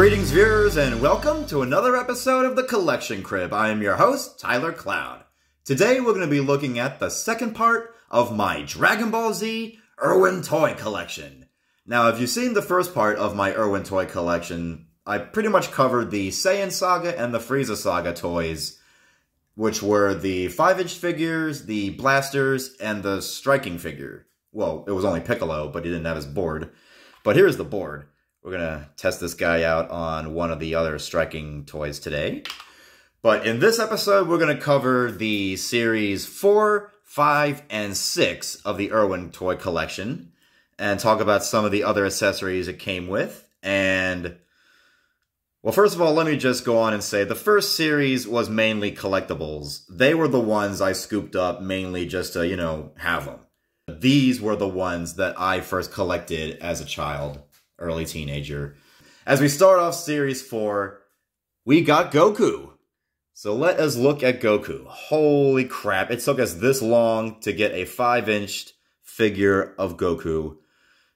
Greetings, viewers, and welcome to another episode of the Collection Crib. I am your host, Tyler Cloud. Today, we're going to be looking at the second part of my Dragon Ball Z Irwin toy collection. Now, if you've seen the first part of my Irwin toy collection, I pretty much covered the Saiyan Saga and the Frieza Saga toys, which were the 5-inch figures, the blasters, and the striking figure. Well, it was only Piccolo, but he didn't have his board. But here's the board. We're going to test this guy out on one of the other striking toys today. But in this episode, we're going to cover the series 4, 5, and 6 of the Irwin toy collection and talk about some of the other accessories it came with. And, well, first of all, let me just go on and say the first series was mainly collectibles. They were the ones I scooped up mainly just to, you know, have them. These were the ones that I first collected as a child early teenager. As we start off Series 4, we got Goku. So let us look at Goku. Holy crap, it took us this long to get a 5-inch figure of Goku.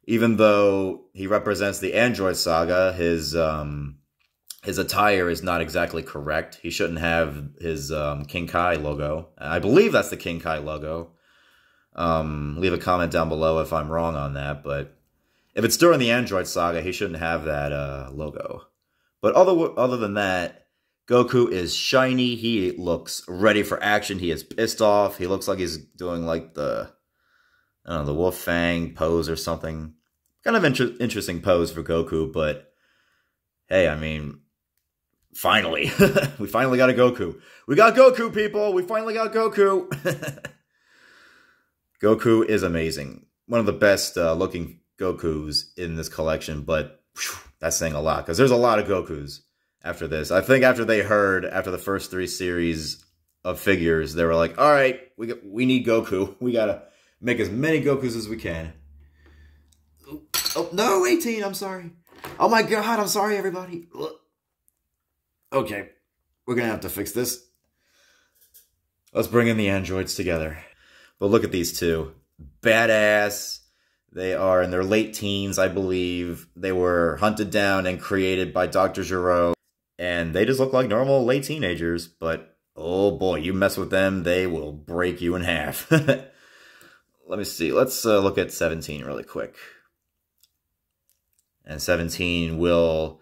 Even though he represents the Android Saga, his um, his attire is not exactly correct. He shouldn't have his um, King Kai logo. I believe that's the King Kai logo. Um, leave a comment down below if I'm wrong on that, but if it's during the Android saga, he shouldn't have that uh, logo. But other other than that, Goku is shiny. He looks ready for action. He is pissed off. He looks like he's doing like the I don't know the Wolf Fang pose or something. Kind of inter interesting pose for Goku, but hey, I mean, finally, we finally got a Goku. We got Goku, people. We finally got Goku. Goku is amazing. One of the best uh, looking Gokus in this collection, but whew, that's saying a lot because there's a lot of Gokus after this. I think after they heard after the first three series of figures, they were like, "All right, we got, we need Goku. We gotta make as many Gokus as we can." Oh no, 18. I'm sorry. Oh my god, I'm sorry, everybody. Okay, we're gonna have to fix this. Let's bring in the androids together. But look at these two. Badass they are in their late teens, I believe. They were hunted down and created by Dr. Gero. And they just look like normal late teenagers. But, oh boy, you mess with them, they will break you in half. Let me see. Let's uh, look at 17 really quick. And 17 will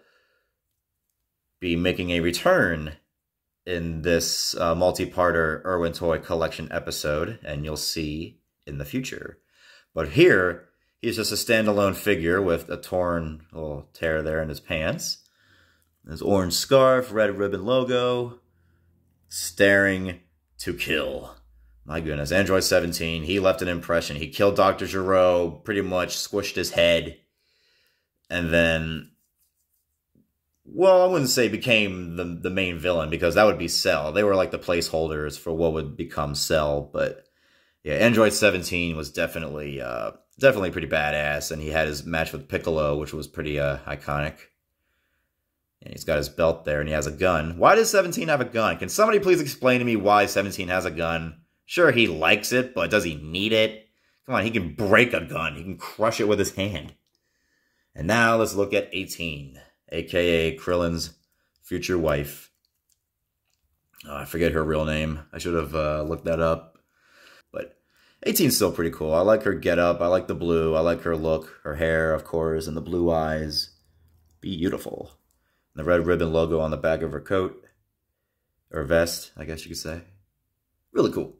be making a return in this uh, multi-parter Irwin Toy Collection episode. And you'll see in the future. But here, He's just a standalone figure with a torn little tear there in his pants. His orange scarf, red ribbon logo, staring to kill. My goodness, Android 17, he left an impression. He killed Dr. Gero, pretty much squished his head, and then, well, I wouldn't say became the, the main villain because that would be Cell. They were like the placeholders for what would become Cell, but yeah, Android 17 was definitely uh, definitely pretty badass, and he had his match with Piccolo, which was pretty uh, iconic. And he's got his belt there, and he has a gun. Why does 17 have a gun? Can somebody please explain to me why 17 has a gun? Sure, he likes it, but does he need it? Come on, he can break a gun. He can crush it with his hand. And now let's look at 18, aka Krillin's future wife. Oh, I forget her real name. I should have uh, looked that up. 18's still pretty cool. I like her get up. I like the blue. I like her look, her hair, of course, and the blue eyes. Beautiful. And the red ribbon logo on the back of her coat. Or vest, I guess you could say. Really cool.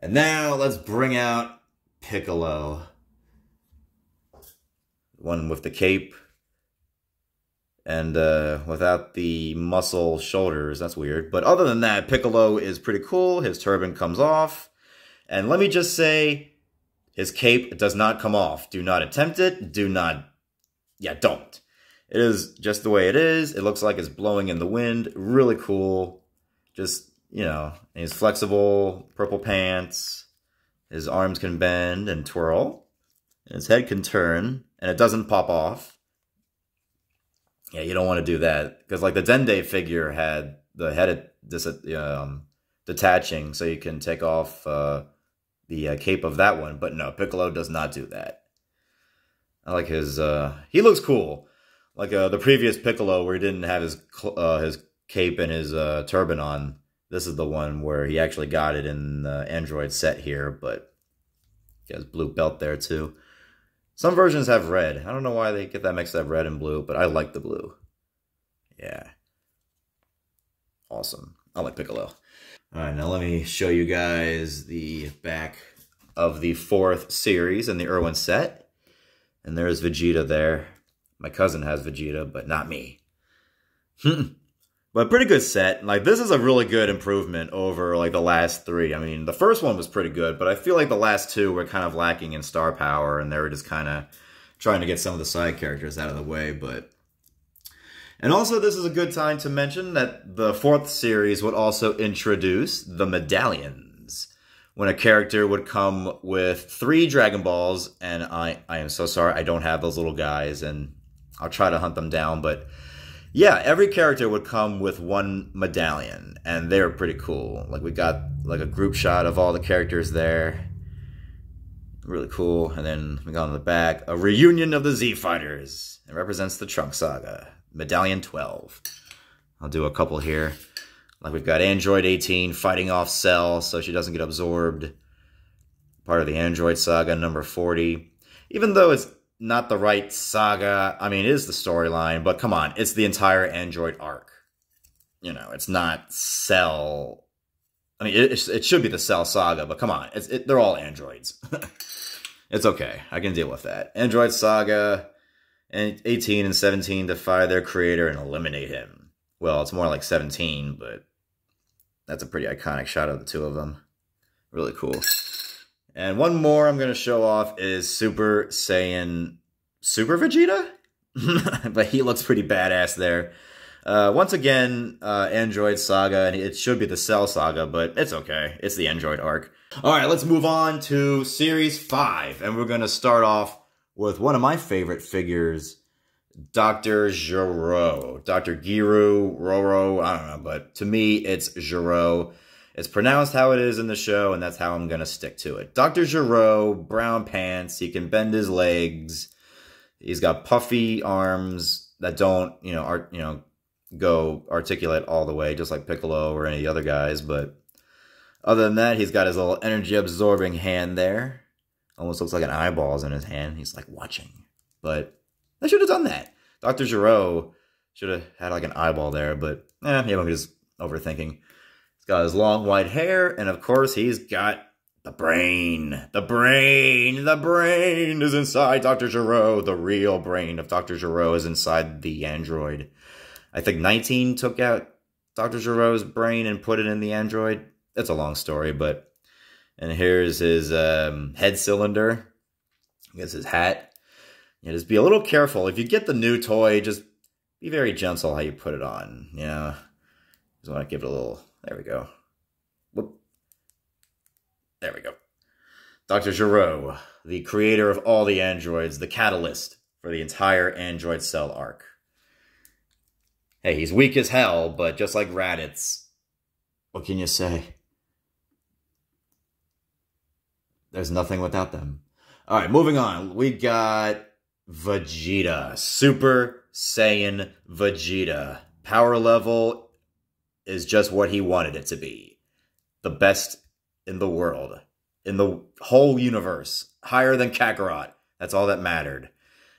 And now let's bring out Piccolo. One with the cape. And uh, without the muscle shoulders. That's weird. But other than that, Piccolo is pretty cool. His turban comes off. And let me just say, his cape does not come off. Do not attempt it. Do not, yeah, don't. It is just the way it is. It looks like it's blowing in the wind. Really cool. Just, you know, he's flexible, purple pants. His arms can bend and twirl. And his head can turn, and it doesn't pop off. Yeah, you don't want to do that. Because, like, the Dende figure had the head dis um, detaching, so you can take off uh, the uh, cape of that one. But no, Piccolo does not do that. I like his, uh, he looks cool. like uh, the previous Piccolo where he didn't have his uh, his cape and his uh, turban on. This is the one where he actually got it in the Android set here, but he has blue belt there too. Some versions have red. I don't know why they get that mixed up red and blue, but I like the blue. Yeah. Awesome. I like Piccolo. All right, now let me show you guys the back of the fourth series in the Irwin set. And there's Vegeta there. My cousin has Vegeta, but not me. Hmm. but pretty good set. Like, this is a really good improvement over, like, the last three. I mean, the first one was pretty good, but I feel like the last two were kind of lacking in star power, and they were just kind of trying to get some of the side characters out of the way, but and also, this is a good time to mention that the fourth series would also introduce the medallions. When a character would come with three Dragon Balls, and I, I am so sorry, I don't have those little guys, and I'll try to hunt them down, but yeah, every character would come with one medallion, and they're pretty cool. Like, we got like a group shot of all the characters there. Really cool. And then we got on the back, a reunion of the Z Fighters. It represents the Trunk Saga. Medallion 12. I'll do a couple here. Like we've got Android 18 fighting off Cell so she doesn't get absorbed. Part of the Android saga, number 40. Even though it's not the right saga, I mean, it is the storyline, but come on, it's the entire Android arc. You know, it's not Cell. I mean, it, it should be the Cell saga, but come on, it, they're all androids. it's okay. I can deal with that. Android saga, and 18 and 17 defy their creator and eliminate him. Well, it's more like 17, but that's a pretty iconic shot of the two of them. Really cool. And one more I'm going to show off is Super Saiyan Super Vegeta? but he looks pretty badass there. Uh, once again, uh, Android Saga, and it should be the Cell Saga, but it's okay. It's the Android arc. All right, let's move on to Series 5, and we're going to start off with one of my favorite figures, Dr. Gero. Dr. Giru, Roro, I don't know, but to me, it's Gero. It's pronounced how it is in the show, and that's how I'm going to stick to it. Dr. Gero, brown pants, he can bend his legs. He's got puffy arms that don't, you know, art, you know, go articulate all the way, just like Piccolo or any other guys. But other than that, he's got his little energy absorbing hand there. Almost looks like an eyeballs in his hand. He's like watching. But I should have done that. Dr. Gero should have had like an eyeball there, but eh, maybe I'm just overthinking. He's got his long white hair, and of course he's got the brain. The brain. The brain is inside Dr. Gero. The real brain of Dr. Gero is inside the android. I think 19 took out Dr. Gero's brain and put it in the android. It's a long story, but and here's his um, head cylinder. I guess his hat. Yeah, just be a little careful. If you get the new toy, just be very gentle how you put it on. Yeah. Just want to give it a little. There we go. Whoop. There we go. Dr. Gero, the creator of all the androids, the catalyst for the entire android cell arc. Hey, he's weak as hell, but just like Raditz, what can you say? There's nothing without them. All right, moving on. We got Vegeta. Super Saiyan Vegeta. Power level is just what he wanted it to be. The best in the world. In the whole universe. Higher than Kakarot. That's all that mattered.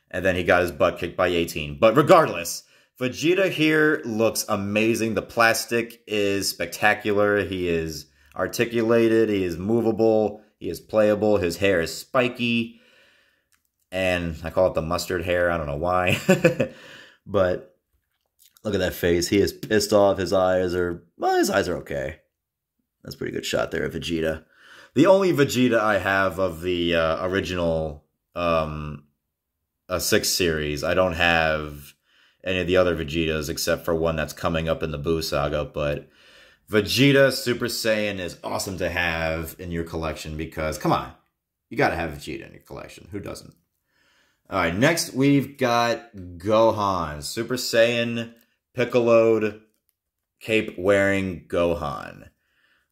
And then he got his butt kicked by 18. But regardless, Vegeta here looks amazing. The plastic is spectacular. He is articulated. He is movable. He is playable. His hair is spiky. And I call it the mustard hair. I don't know why. but look at that face. He is pissed off. His eyes are, well, his eyes are okay. That's pretty good shot there of Vegeta. The only Vegeta I have of the uh, original um, uh, six series, I don't have any of the other Vegetas except for one that's coming up in the Buu saga. But Vegeta Super Saiyan is awesome to have in your collection because, come on, you got to have Vegeta in your collection. Who doesn't? All right, next we've got Gohan, Super Saiyan Piccoloed cape wearing Gohan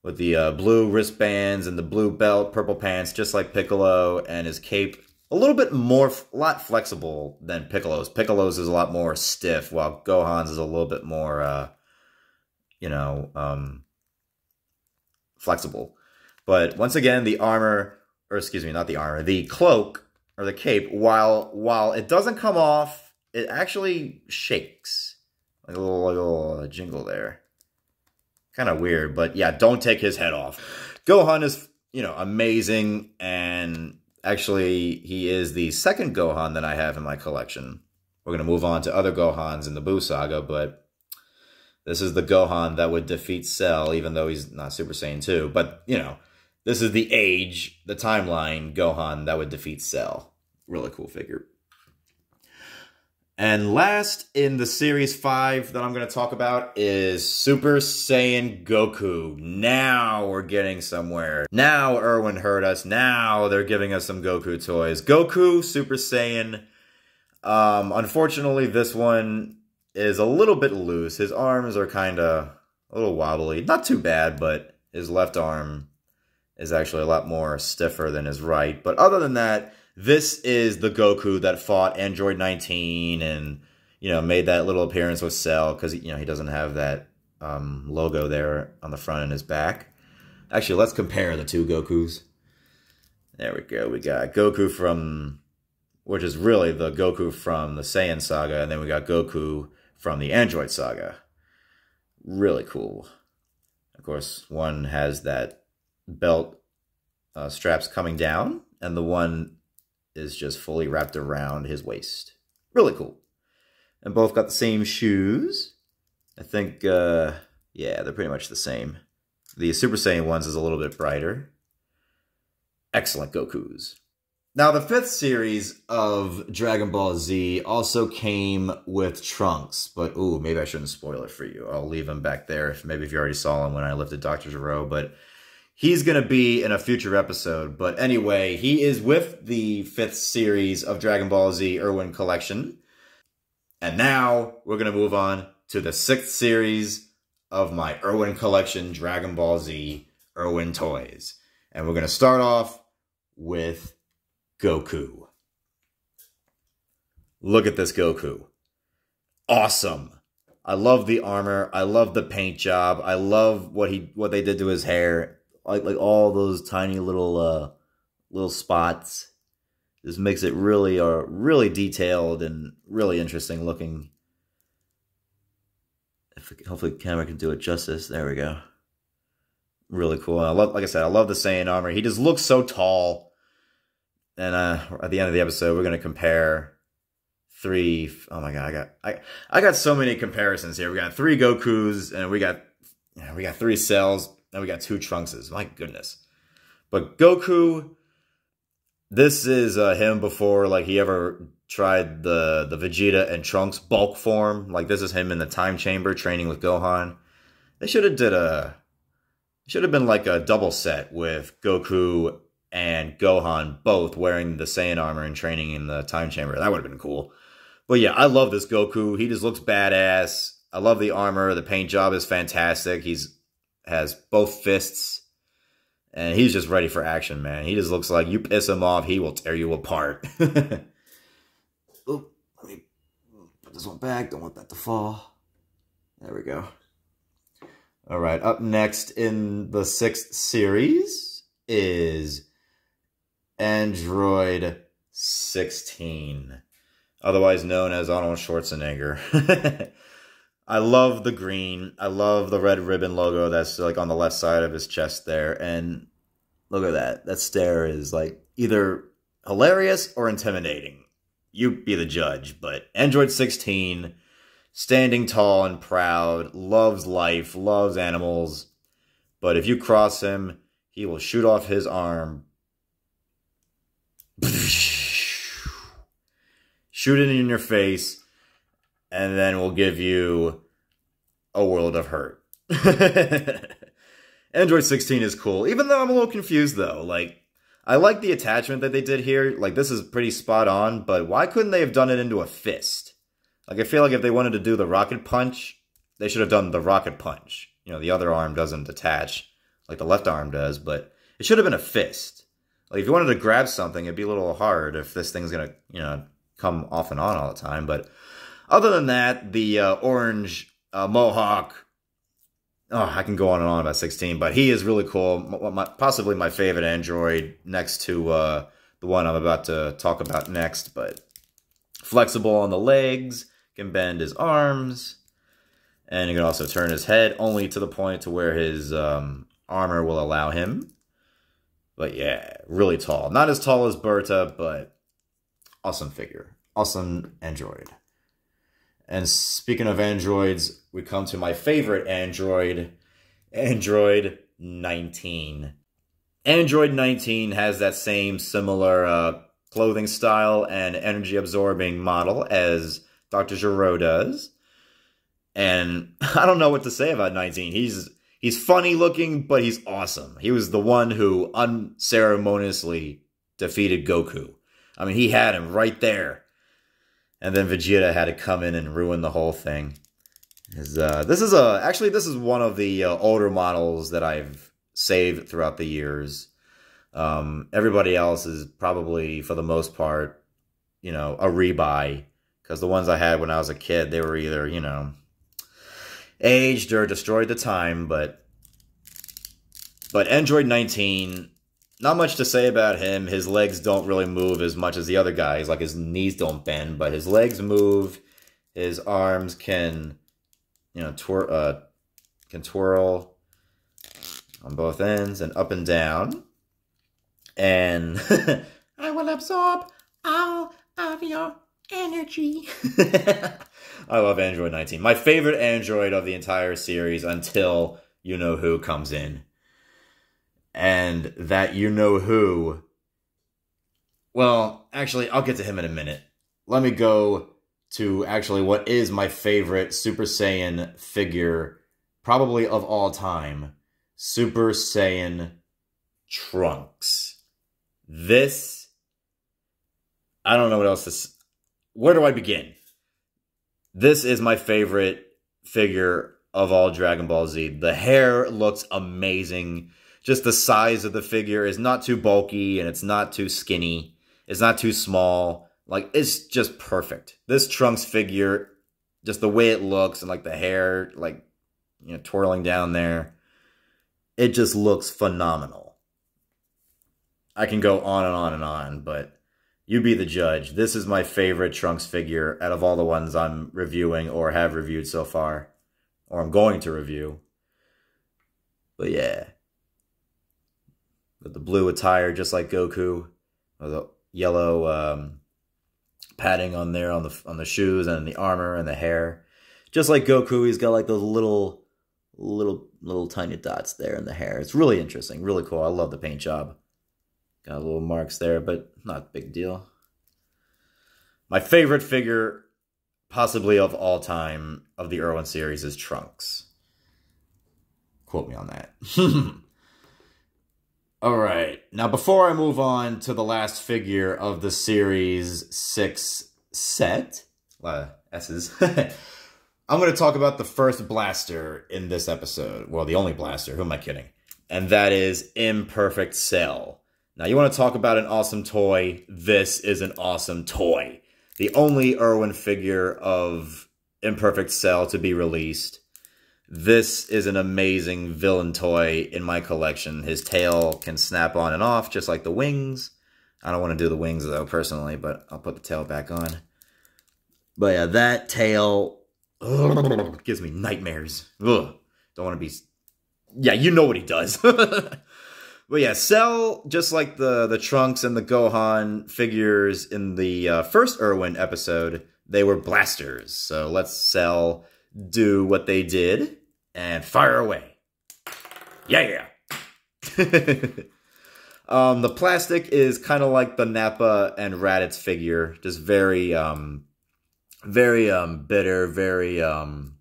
with the uh, blue wristbands and the blue belt, purple pants, just like Piccolo, and his cape a little bit more, a lot flexible than Piccolo's. Piccolo's is a lot more stiff, while Gohan's is a little bit more, uh, you know, um, flexible. But once again, the armor, or excuse me, not the armor, the cloak or the cape, while while it doesn't come off, it actually shakes. Like a little, like a little jingle there. Kind of weird, but yeah, don't take his head off. Gohan is, you know, amazing, and actually, he is the second Gohan that I have in my collection. We're going to move on to other Gohans in the Buu saga, but this is the Gohan that would defeat Cell, even though he's not Super Saiyan 2. But, you know, this is the age, the timeline Gohan that would defeat Cell. Really cool figure. And last in the Series 5 that I'm going to talk about is Super Saiyan Goku. Now we're getting somewhere. Now Irwin heard us. Now they're giving us some Goku toys. Goku Super Saiyan. Um, unfortunately, this one is a little bit loose. His arms are kind of a little wobbly. Not too bad, but his left arm is actually a lot more stiffer than his right. But other than that, this is the Goku that fought Android 19 and you know made that little appearance with Cell because you know he doesn't have that um, logo there on the front and his back. Actually, let's compare the two Gokus. There we go. We got Goku from, which is really the Goku from the Saiyan saga, and then we got Goku from the Android saga. Really cool. Of course, one has that belt uh, straps coming down, and the one is just fully wrapped around his waist. Really cool. And both got the same shoes. I think, uh, yeah, they're pretty much the same. The Super Saiyan ones is a little bit brighter. Excellent Gokus. Now, the fifth series of Dragon Ball Z also came with Trunks, but ooh, maybe I shouldn't spoil it for you. I'll leave him back there, if maybe if you already saw him when I lifted Dr. Gero, but He's going to be in a future episode. But anyway, he is with the fifth series of Dragon Ball Z Irwin Collection. And now we're going to move on to the sixth series of my Irwin Collection Dragon Ball Z Irwin Toys. And we're going to start off with Goku. Look at this Goku. Awesome. I love the armor. I love the paint job. I love what he what they did to his hair like like all those tiny little uh little spots. This makes it really uh really detailed and really interesting looking. If hopefully the camera can do it justice. There we go. Really cool. I love like I said, I love the Saiyan armor. He just looks so tall. And uh at the end of the episode, we're gonna compare three oh my god, I got I I got so many comparisons here. We got three Gokus and we got we got three cells and we got two Trunkses. My goodness. But Goku, this is uh, him before like he ever tried the the Vegeta and Trunks bulk form. Like this is him in the time chamber training with Gohan. They should have did a should have been like a double set with Goku and Gohan both wearing the Saiyan armor and training in the time chamber. That would have been cool. But yeah, I love this Goku. He just looks badass. I love the armor. The paint job is fantastic. He's has both fists, and he's just ready for action, man. He just looks like you piss him off, he will tear you apart. Oop, let me put this one back. Don't want that to fall. There we go. All right, up next in the sixth series is Android 16, otherwise known as Arnold Schwarzenegger. I love the green. I love the red ribbon logo that's like on the left side of his chest there. And look at that. That stare is like either hilarious or intimidating. You be the judge. But Android 16, standing tall and proud, loves life, loves animals. But if you cross him, he will shoot off his arm. Shoot it in your face and then we'll give you a world of hurt. Android 16 is cool, even though I'm a little confused though. Like, I like the attachment that they did here. Like, this is pretty spot on, but why couldn't they have done it into a fist? Like, I feel like if they wanted to do the rocket punch, they should have done the rocket punch. You know, the other arm doesn't attach like the left arm does, but it should have been a fist. Like if you wanted to grab something, it'd be a little hard if this thing's gonna, you know, come off and on all the time. But other than that, the uh, orange uh, mohawk. Oh, I can go on and on about 16, but he is really cool. My, my, possibly my favorite android next to uh, the one I'm about to talk about next. But flexible on the legs, can bend his arms, and he can also turn his head only to the point to where his um, armor will allow him. But yeah, really tall. Not as tall as Berta, but awesome figure. Awesome android. And speaking of androids, we come to my favorite android, Android 19. Android 19 has that same similar uh, clothing style and energy absorbing model as Dr. Gero does. And I don't know what to say about 19. He's he's funny looking, but he's awesome. He was the one who unceremoniously defeated Goku. I mean, he had him right there. And then Vegeta had to come in and ruin the whole thing. Is uh, this is a actually this is one of the uh, older models that I've saved throughout the years. Um, everybody else is probably for the most part, you know, a rebuy because the ones I had when I was a kid, they were either you know aged or destroyed the time. But but Android 19, not much to say about him. His legs don't really move as much as the other guys. Like his knees don't bend, but his legs move. His arms can you know, twir uh, can twirl on both ends and up and down. And I will absorb all of your energy. I love Android 19. My favorite Android of the entire series until You Know Who comes in. And that You Know Who. Well, actually, I'll get to him in a minute. Let me go to actually what is my favorite Super Saiyan figure, probably of all time Super Saiyan Trunks. This, I don't know what else to. Where do I begin? This is my favorite figure of all Dragon Ball Z. The hair looks amazing. Just the size of the figure is not too bulky and it's not too skinny. It's not too small. Like it's just perfect. This Trunks figure, just the way it looks and like the hair, like you know, twirling down there, it just looks phenomenal. I can go on and on and on, but you be the judge. This is my favorite Trunks figure out of all the ones I'm reviewing or have reviewed so far, or I'm going to review. But yeah. With the blue attire, just like Goku, with the yellow um, padding on there on the on the shoes and the armor and the hair. Just like Goku, he's got like those little little little tiny dots there in the hair. It's really interesting, really cool. I love the paint job. Got little marks there, but not big deal. My favorite figure, possibly of all time, of the Irwin series is Trunks. Quote me on that. All right. Now, before I move on to the last figure of the series six set, uh, S's, I'm going to talk about the first blaster in this episode. Well, the only blaster. Who am I kidding? And that is Imperfect Cell. Now, you want to talk about an awesome toy? This is an awesome toy. The only Irwin figure of Imperfect Cell to be released this is an amazing villain toy in my collection. His tail can snap on and off just like the wings. I don't want to do the wings though personally, but I'll put the tail back on. But yeah, that tail ugh, gives me nightmares. Ugh, don't want to be... Yeah, you know what he does. but yeah, Cell, just like the, the Trunks and the Gohan figures in the uh, first Irwin episode, they were blasters. So let's Cell do what they did and fire away. Yeah, yeah. um, the plastic is kind of like the Nappa and Raditz figure, just very, um, very um, bitter, very um,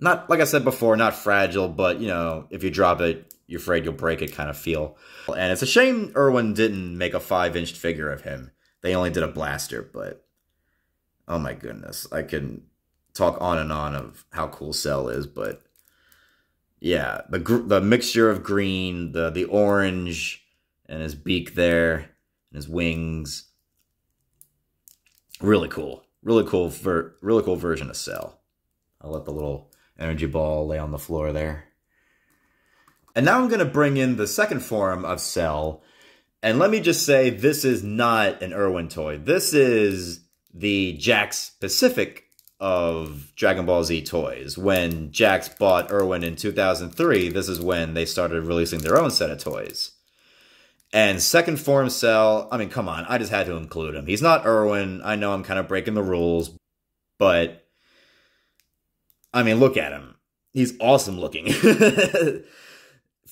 not like I said before, not fragile, but you know, if you drop it, you're afraid you'll break it kind of feel. And it's a shame Irwin didn't make a five inch figure of him. They only did a blaster, but oh my goodness, I can talk on and on of how cool Cell is, but yeah, the the mixture of green, the the orange, and his beak there and his wings. Really cool. Really cool ver- really cool version of Cell. I'll let the little energy ball lay on the floor there. And now I'm going to bring in the second form of Cell. And let me just say, this is not an Irwin toy. This is the Jakks Pacific of Dragon Ball Z toys. When Jakks bought Irwin in 2003, this is when they started releasing their own set of toys. And second form Cell, I mean, come on, I just had to include him. He's not Irwin. I know I'm kind of breaking the rules, but I mean, look at him. He's awesome looking.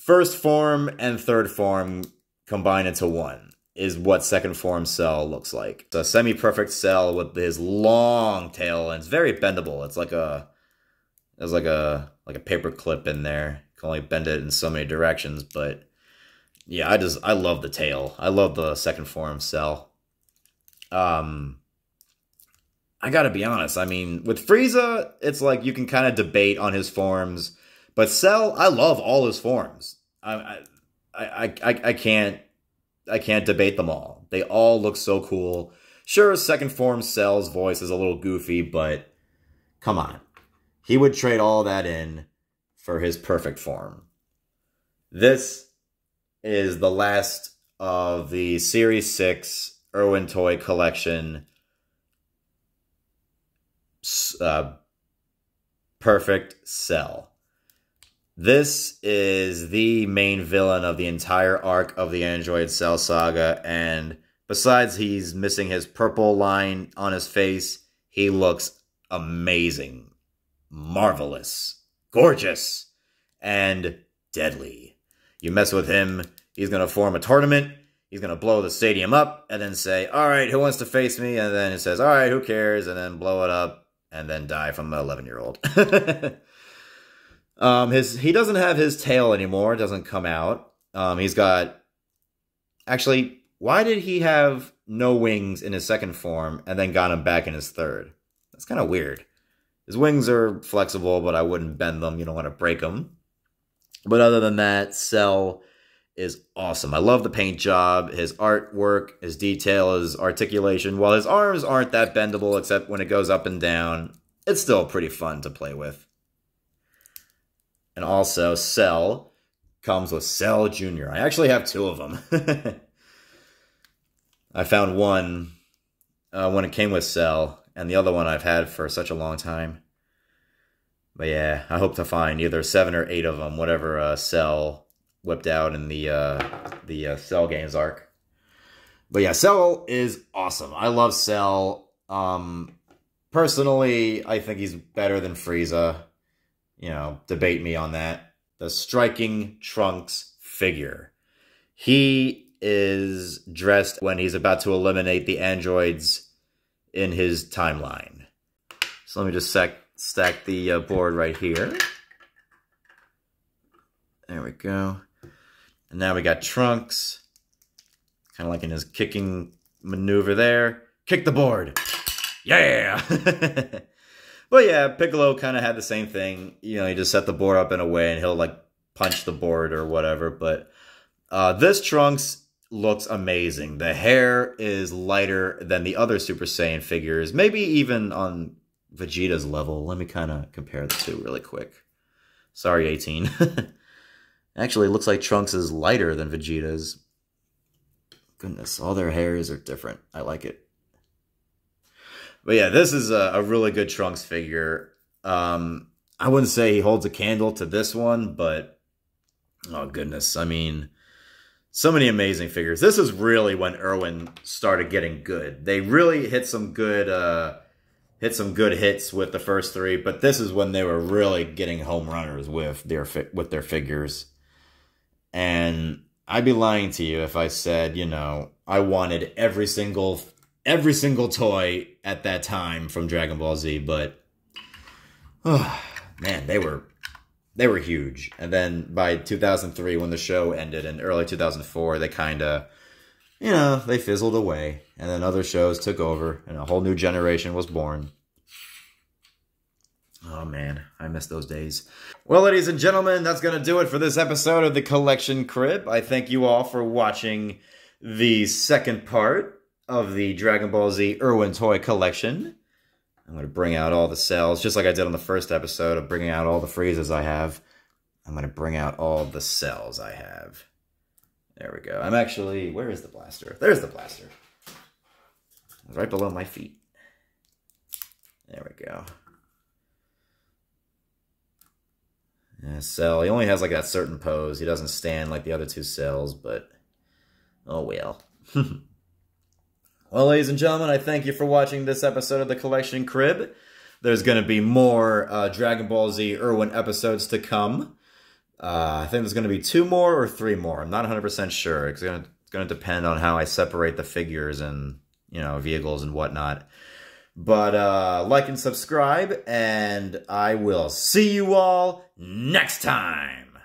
First form and third form combine into one is what second form cell looks like. It's a semi-perfect cell with his long tail and it's very bendable. It's like a there's like a like a paper clip in there. You can only bend it in so many directions, but yeah, I just I love the tail. I love the second form cell. Um I gotta be honest. I mean, with Frieza, it's like you can kind of debate on his forms, but Cell, I love all his forms. I, I, I, I, can't, I can't debate them all. They all look so cool. Sure, second form Cell's voice is a little goofy, but come on, he would trade all that in for his perfect form. This is the last of the Series Six Irwin toy collection uh, perfect cell. This is the main villain of the entire arc of the Android Cell saga, and besides he's missing his purple line on his face, he looks amazing, marvelous, gorgeous, and deadly. You mess with him, he's gonna form a tournament, he's gonna blow the stadium up, and then say, Alright, who wants to face me? And then he says, Alright, who cares? And then blow it up, and then die from an 11 year old. um, his he doesn't have his tail anymore. Doesn't come out. Um, he's got actually. Why did he have no wings in his second form and then got him back in his third? That's kind of weird. His wings are flexible, but I wouldn't bend them. You don't want to break them. But other than that, Cell is awesome. I love the paint job, his artwork, his detail, his articulation. While his arms aren't that bendable except when it goes up and down, it's still pretty fun to play with. And also, Cell comes with Cell Jr. I actually have two of them. I found one uh, when it came with Cell, and the other one I've had for such a long time. But yeah, I hope to find either seven or eight of them, whatever uh, Cell whipped out in the uh, the uh, Cell games arc. But yeah, Cell is awesome. I love Cell. Um, personally, I think he's better than Frieza. You know, debate me on that. The striking Trunks figure. He is dressed when he's about to eliminate the androids in his timeline. So let me just stack, stack the uh, board right here. There we go. And now we got Trunks. Kind of like in his kicking maneuver there. Kick the board. Yeah! but yeah, Piccolo kind of had the same thing. You know, he just set the board up in a way and he'll like punch the board or whatever. But uh, this Trunks looks amazing. The hair is lighter than the other Super Saiyan figures. Maybe even on Vegeta's level. Let me kind of compare the two really quick. Sorry, 18. Actually, it looks like Trunks is lighter than Vegeta's. Goodness, all their hairs are different. I like it. But yeah, this is a, a really good Trunks figure. Um, I wouldn't say he holds a candle to this one, but oh goodness, I mean, so many amazing figures. This is really when Irwin started getting good. They really hit some good uh, hit some good hits with the first three, but this is when they were really getting home runners with their with their figures. And I'd be lying to you if I said, you know, I wanted every single every single toy at that time from Dragon Ball Z, but oh, man, they were they were huge. And then by 2003 when the show ended in early 2004, they kind of you know, they fizzled away and then other shows took over and a whole new generation was born. Oh man, I miss those days. Well, ladies and gentlemen, that's going to do it for this episode of the Collection Crib. I thank you all for watching the second part of the Dragon Ball Z Irwin toy collection. I'm going to bring out all the cells, just like I did on the first episode of bringing out all the Friezas I have. I'm going to bring out all the cells I have. There we go. I'm actually... Where is the blaster? There's the blaster. It's Right below my feet. There we go. Yeah, Cell, he only has like that certain pose. He doesn't stand like the other two cells, but oh well. well, ladies and gentlemen, I thank you for watching this episode of the Collection Crib. There's going to be more uh, Dragon Ball Z Irwin episodes to come. Uh, I think there's going to be two more or three more. I'm not 100% sure. It's going to, depend on how I separate the figures and, you know, vehicles and whatnot. But uh, like and subscribe, and I will see you all next time.